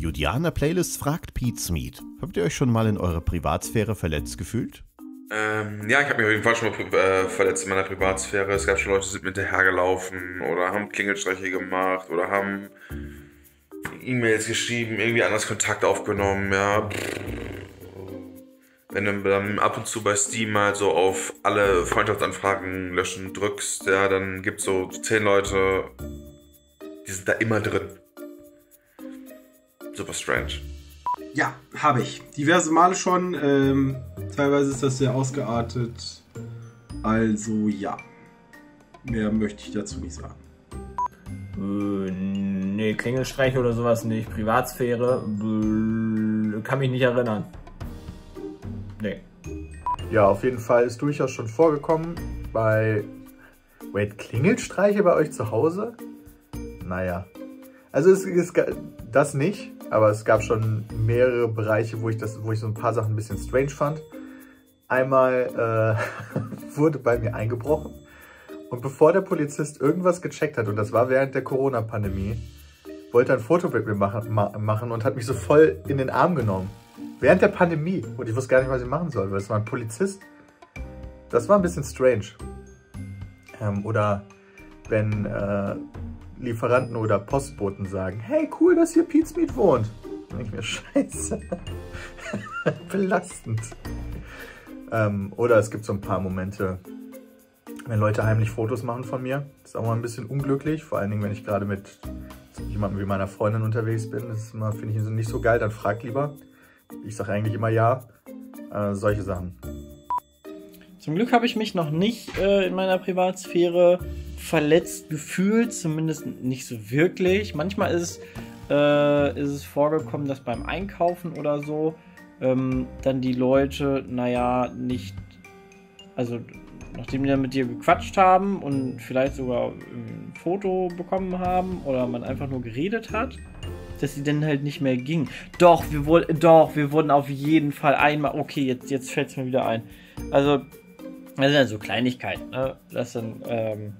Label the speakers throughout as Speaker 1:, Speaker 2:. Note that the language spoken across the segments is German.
Speaker 1: Judianer Playlist fragt Pete's Meat. Habt ihr euch schon mal in eurer Privatsphäre verletzt gefühlt?
Speaker 2: Ähm, ja, ich habe mich auf jeden Fall schon mal äh, verletzt in meiner Privatsphäre. Es gab schon Leute, die sind mit hinterhergelaufen oder haben Klingelstreiche gemacht oder haben E-Mails geschrieben, irgendwie anders Kontakt aufgenommen, ja. Wenn du dann ab und zu bei Steam mal so auf alle Freundschaftsanfragen löschen drückst, ja, dann gibt es so zehn Leute, die sind da immer drin. Super strange.
Speaker 3: Ja, habe ich. Diverse Male schon. Ähm, teilweise ist das sehr ausgeartet. Also ja. Mehr möchte ich dazu nicht sagen.
Speaker 4: Äh, nee, Klingelstreiche oder sowas nicht. Privatsphäre. Äh, kann mich nicht erinnern. Nee.
Speaker 5: Ja, auf jeden Fall ist durchaus schon vorgekommen. Bei. Wait, Klingelstreiche bei euch zu Hause? Naja. Also es ist das nicht, aber es gab schon mehrere Bereiche, wo ich das, wo ich so ein paar Sachen ein bisschen strange fand. Einmal äh, wurde bei mir eingebrochen und bevor der Polizist irgendwas gecheckt hat, und das war während der Corona-Pandemie, wollte er ein Foto mit mir machen, ma machen und hat mich so voll in den Arm genommen. Während der Pandemie. Und ich wusste gar nicht, was ich machen soll, weil es war ein Polizist. Das war ein bisschen strange. Ähm, oder wenn äh, Lieferanten oder Postboten sagen, hey, cool, dass hier Pete's Meat wohnt. Denke ich mir, scheiße. Belastend. Ähm, oder es gibt so ein paar Momente, wenn Leute heimlich Fotos machen von mir. Das ist auch mal ein bisschen unglücklich, vor allen Dingen, wenn ich gerade mit jemandem wie meiner Freundin unterwegs bin. Das finde ich, nicht so geil, dann frag lieber. Ich sage eigentlich immer ja. Äh, solche Sachen.
Speaker 6: Zum Glück habe ich mich noch nicht äh, in meiner Privatsphäre verletzt gefühlt, zumindest nicht so wirklich. Manchmal ist, äh, ist es vorgekommen, dass beim Einkaufen oder so ähm, dann die Leute, naja, nicht, also nachdem die dann mit dir gequatscht haben und vielleicht sogar ein Foto bekommen haben oder man einfach nur geredet hat, dass sie dann halt nicht mehr ging. Doch, wir wurden, doch, wir wurden auf jeden Fall einmal, okay, jetzt, jetzt fällt es mir wieder ein. Also, das sind ja so Kleinigkeiten, ne? dass, dann, ähm,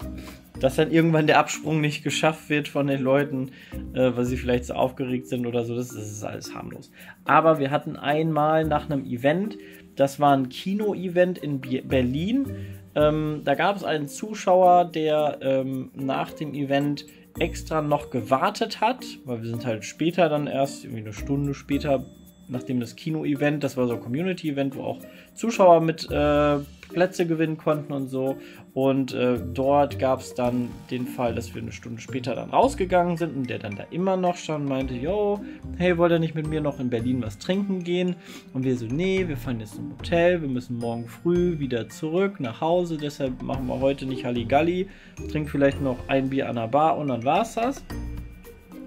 Speaker 6: dass dann irgendwann der Absprung nicht geschafft wird von den Leuten, äh, weil sie vielleicht so aufgeregt sind oder so. Das, das ist alles harmlos. Aber wir hatten einmal nach einem Event, das war ein Kino-Event in Berlin. Ähm, da gab es einen Zuschauer, der ähm, nach dem Event extra noch gewartet hat, weil wir sind halt später dann erst, irgendwie eine Stunde später, nachdem das Kino-Event, das war so ein Community-Event, wo auch Zuschauer mit äh, Plätze gewinnen konnten und so. Und äh, dort gab es dann den Fall, dass wir eine Stunde später dann rausgegangen sind und der dann da immer noch stand und meinte, yo, hey, wollt ihr nicht mit mir noch in Berlin was trinken gehen? Und wir so, nee, wir fahren jetzt zum Hotel, wir müssen morgen früh wieder zurück nach Hause, deshalb machen wir heute nicht Halligalli, trinken vielleicht noch ein Bier an der Bar und dann war's das.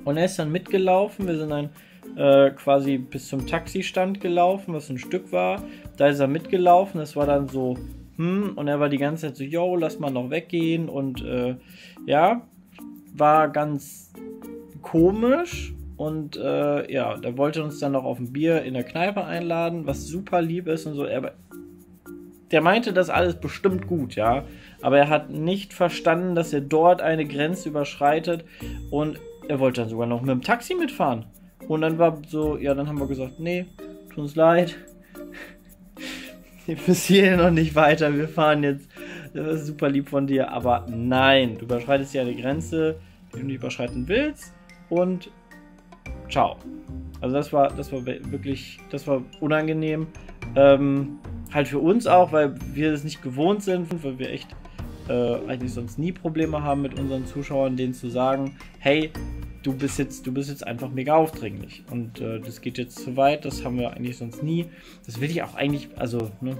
Speaker 6: Und er ist dann mitgelaufen, wir sind dann äh, quasi bis zum Taxistand gelaufen, was ein Stück war. Da ist er mitgelaufen, das war dann so hm, und er war die ganze Zeit so, yo, lass mal noch weggehen und äh, ja, war ganz komisch und äh, ja, der wollte uns dann noch auf ein Bier in der Kneipe einladen, was super lieb ist und so. Er, der meinte das alles bestimmt gut, ja, aber er hat nicht verstanden, dass er dort eine Grenze überschreitet und er wollte dann sogar noch mit dem Taxi mitfahren. Und dann war so, ja, dann haben wir gesagt, nee, tut uns leid, bis hierhin noch nicht weiter. Wir fahren jetzt. Das ist super lieb von dir. Aber nein, du überschreitest ja eine Grenze, die du nicht überschreiten willst. Und ciao. Also das war, das war wirklich, das war unangenehm. Ähm, halt für uns auch, weil wir es nicht gewohnt sind, weil wir echt äh, eigentlich sonst nie Probleme haben mit unseren Zuschauern, denen zu sagen, hey, du bist jetzt, du bist jetzt einfach mega aufdringlich. Und äh, das geht jetzt zu weit, das haben wir eigentlich sonst nie. Das will ich auch eigentlich, also, ne,